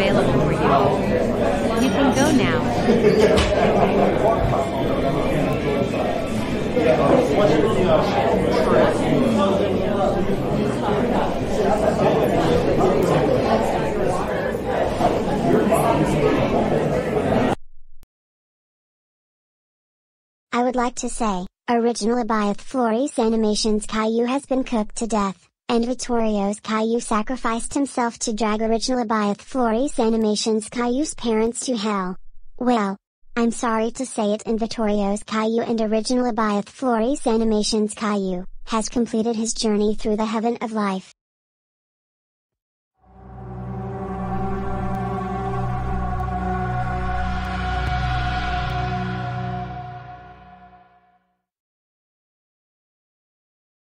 available for you. You can go now. I would like to say, original Abiath Flores Animations Caillou has been cooked to death and Vittorio's Caillou sacrificed himself to drag original Abiath Flores Animations Caillou's parents to hell. Well, I'm sorry to say it in Vittorio's Caillou and original Abiath Flores Animations Caillou, has completed his journey through the heaven of life.